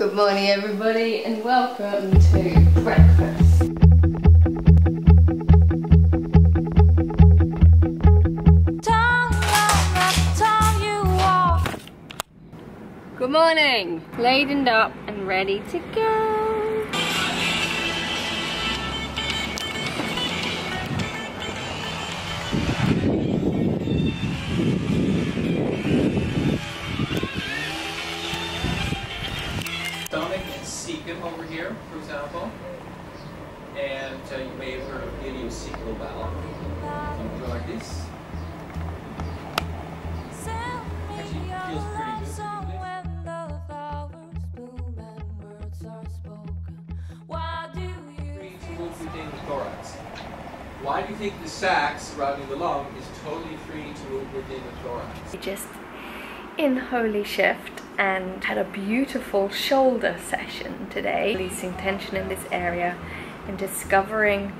Good morning everybody and welcome to breakfast. Good morning! Ladened up and ready to go. Thorax. Why do you think the sac surrounding the lung is totally free to move within the thorax? Just in Holy Shift and had a beautiful shoulder session today, releasing tension in this area and discovering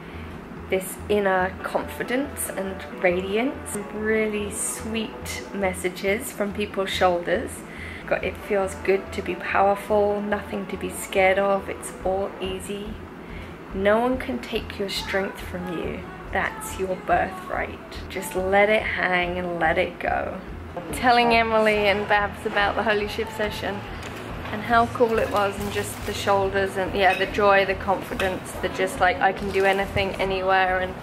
this inner confidence and radiance. Really sweet messages from people's shoulders. It feels good to be powerful, nothing to be scared of, it's all easy. No one can take your strength from you. That's your birthright. Just let it hang and let it go. Telling Emily and Babs about the Holy Shift session and how cool it was and just the shoulders and yeah, the joy, the confidence, the just like I can do anything anywhere and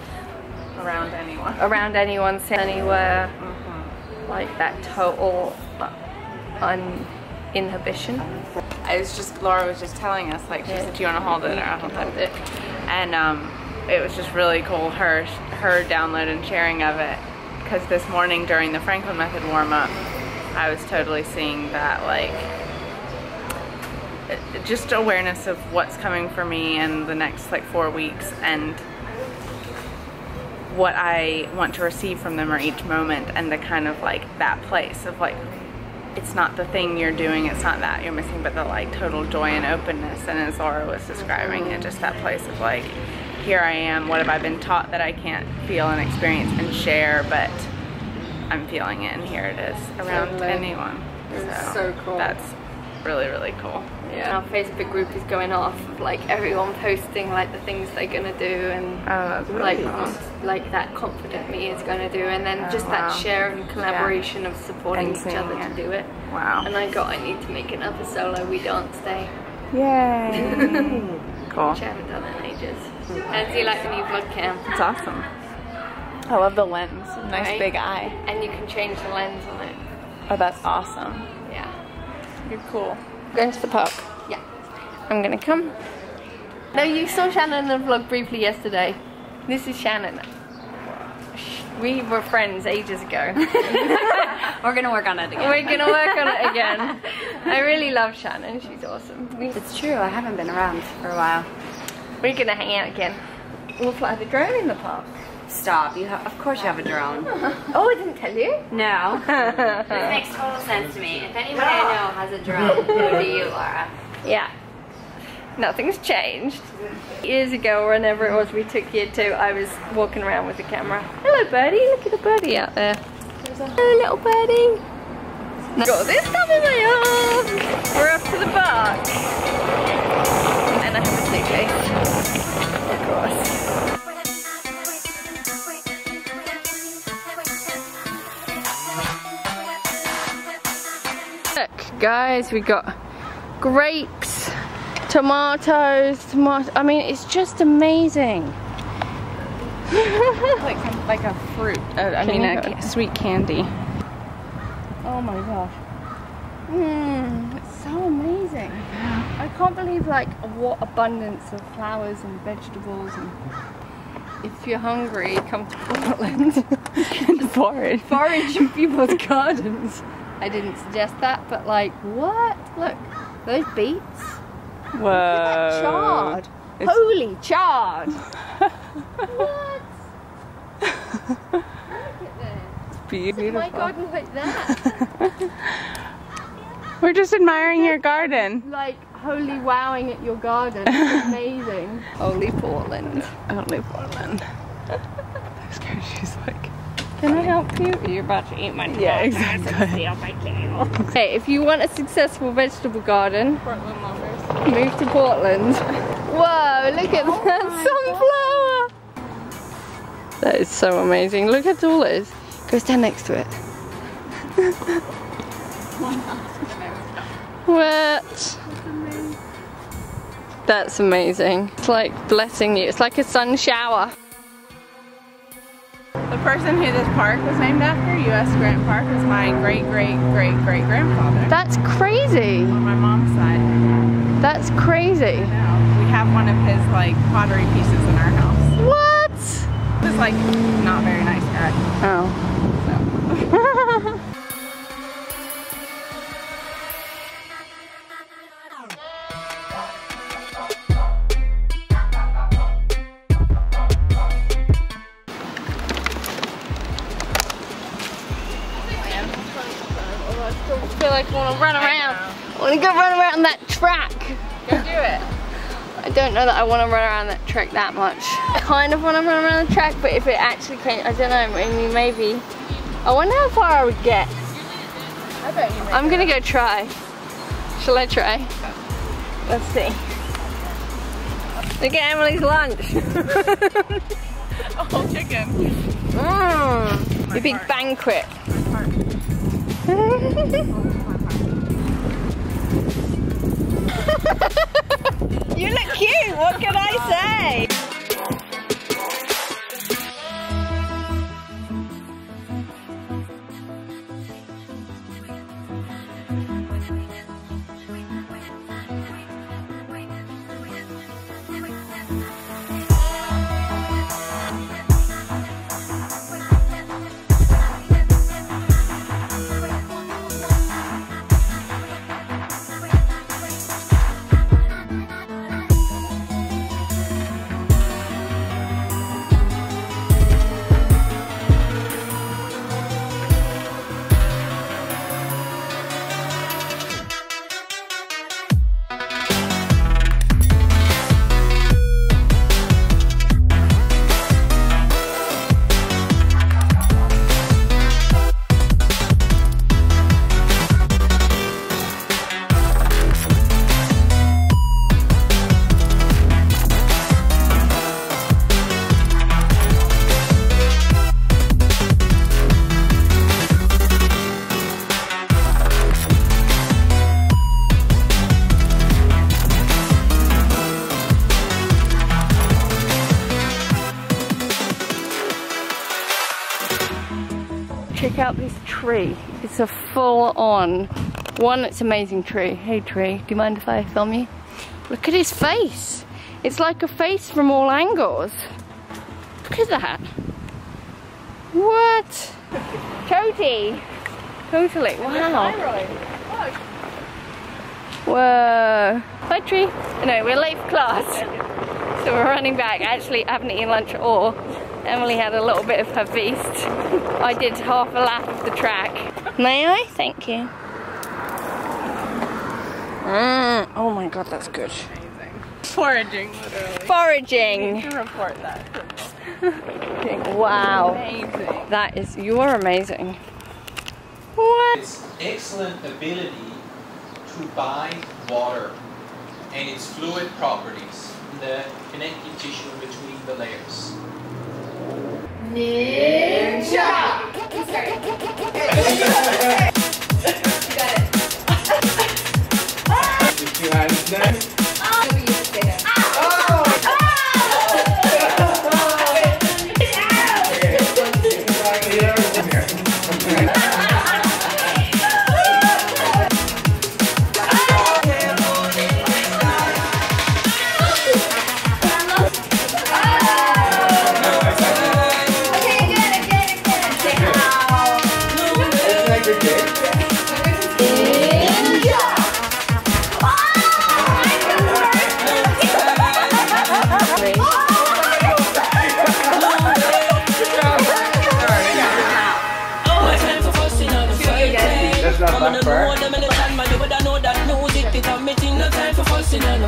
around anyone. around anyone, anywhere. Like that total uh, uninhibition. I was just Laura was just telling us like she Yeah. said, "Do you want to hold it?" or I'll hold it. And um, it was just really cool her her download and sharing of it because this morning during the Franklin Method warm up, I was totally seeing that like just awareness of what's coming for me in the next like four weeks and what I want to receive from them or each moment and the kind of like that place of like it's not the thing you're doing, it's not that you're missing, but the like total joy and openness. And as Laura was describing it, just that place of like, here I am, what have I been taught that I can't feel and experience and share, but I'm feeling it, and here it is around Totally. anyone. It's so cool. That's really, really cool. Yeah. Our Facebook group is going off, of, like everyone posting like the things they're gonna do and Oh, really like cool. like that confident me is gonna do, and then Oh, just wow. that share and collaboration of supporting And each seeing other to do it. Wow. And I got I need to make another solo We Dance Day, Yay. cool. which I haven't done in ages. And do you like the new vlog cam? It's awesome. I love the lens. Nice Right? big eye. And you can change the lens on it. Oh, that's awesome. You're cool. Going to the park. Yeah. I'm gonna come. No, you saw Shannon in the vlog briefly yesterday. This is Shannon. We were friends ages ago. We're gonna work on it again. We're gonna work on it again. I really love Shannon. She's awesome. We, It's true. I haven't been around for a while. we're gonna hang out again. We'll fly the drone in the park. Stop. You have, of course, you have a drone. Oh, I didn't tell you. No. This makes total sense to me. If anybody I know has a drone, it would be you, Laura. Yeah. Nothing's changed. Years ago, or whenever it was we took year two, I was walking around with the camera. Hello, birdie. Look at the birdie out there. Hello, little birdie. Got this coming my arm. We're off to the park. And I have a suitcase. Of course. Guys, we got grapes, tomatoes, tomato. I mean, it's just amazing. like like a fruit. Uh, I mean, a ca- sweet candy. Oh my gosh. Mmm, it's so amazing. I can't believe like what abundance of flowers and vegetables and if you're hungry, come to Portland. And forage. Forage in people's gardens. I didn't suggest that, but like, what? Look, those beets. Whoa. That chard. It's- Holy chard. what? Look at this. Beautiful. My garden like that. We're just admiring your garden. like holy wowing at your garden. It's amazing. Holy Portland. Only Portland. There's She's like, Can I help you? You're about to eat my Yeah, exactly. Okay, if you want a successful vegetable garden, Portland lovers. move to Portland. Whoa, look at oh that sunflower! That is so amazing. Look how tall it is. Go stand next to it. what? That's amazing. It's like blessing you. It's like a sun shower. The person who this park was named after, U.S. Grant Park, was my great great great great grandfather That's crazy. on my mom's side. That's crazy. We have one of his like pottery pieces in our house. What? It's like not very nice guy. Oh. So. don't know that I want to run around that track that much. I kind of want to run around the track, but if it actually came, I don't know, maybe, maybe. I wonder how far I would get. I bet you. I'm gonna go try. Shall I try? Let's see. Look at Emily's lunch. a whole chicken. Mmm. The big banquet. Check out this tree. It's a full on one, it's amazing tree. Hey tree, do you mind if I film you? Look at his face. It's like a face from all angles. Look at that. What? Totally. Totally. Wow. Whoa. Hi tree. No, we're late for class. So we're running back. Actually, I haven't eaten lunch at all. Emily had a little bit of her feast. I did half a lap of the track. May I? Thank you. Mm. Oh my god, that's good. Amazing. Foraging, literally. Foraging. To report that. Wow. Amazing. That is, you are amazing. What? Its excellent ability to bind water and its fluid properties, the connective tissue between the layers. Two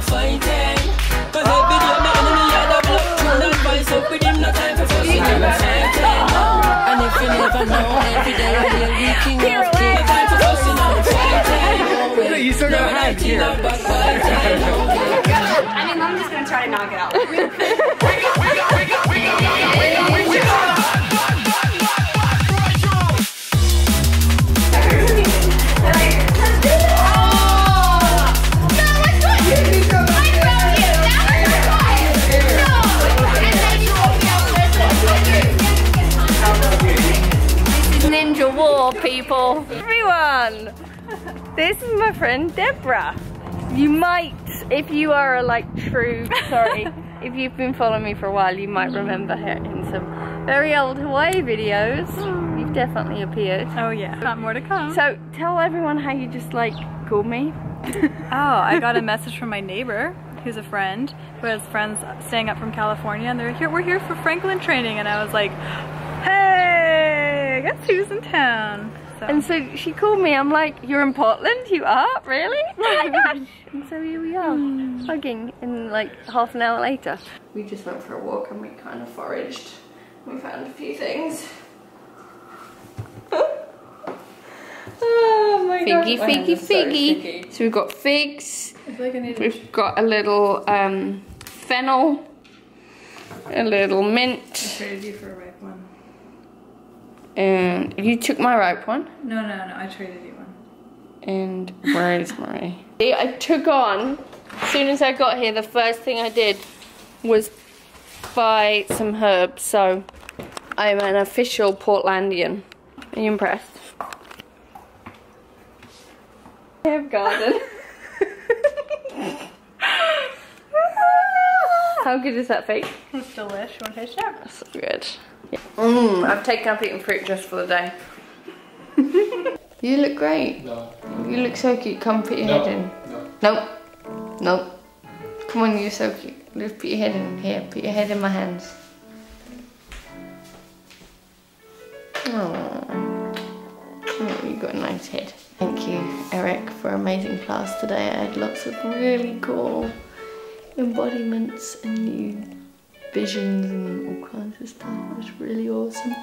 Cause friend Deborah. You might, if you are a like true, sorry, if you've been following me for a while, you might remember her in some very old Hawaii videos. You've definitely appeared. Oh yeah, got more to come. So tell everyone how you just like called me. Oh, I got a message from my neighbor, who's a friend, who has friends staying up from California, and they're here. We're here for Franklin training, and I was like, "Hey, guess who's in town?" So, And so she called me. I'm like, you're in Portland? You are? Really? Oh my gosh. And so here we are, hugging and like half an hour later. We just went for a walk and we kind of foraged. We found a few things. oh my god. Figgy, figgy, figgy. So we've got figs. Like I need to We've got a little um, fennel, a little mint, traded you for a. and you took my ripe one. No, no, no. I traded you one. And where is my? I took on, as soon as I got here, the first thing I did was buy some herbs. So I'm an official Portlandian. Are you impressed? Herb garden. How good is that fake? It's delish. You want to taste it? That's So good. Mmm, I've taken up eating fruit just for the day. you look great. No. You look so cute. Come put your No. head in. No. Nope. Nope. Come on, you're so cute. Let's put your head in here. Put your head in my hands. Oh, oh you got a nice head. Thank you, Eric, for amazing class today. I had lots of really cool embodiments and new visions and all kinds of stuff. It was really awesome.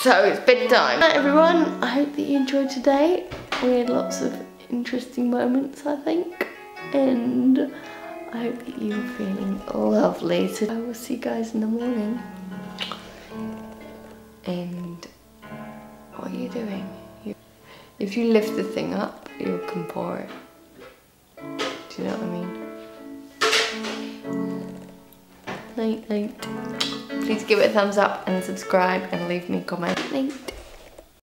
So it's bedtime. Right, everyone, I hope that you enjoyed today. We had lots of interesting moments, I think. And I hope that you are feeling lovely. So I will see you guys in the morning. And what are you doing? You, if you lift the thing up, you can pour it. Do you know what I Night, night. Please give it a thumbs up and subscribe and leave me a comment. Night.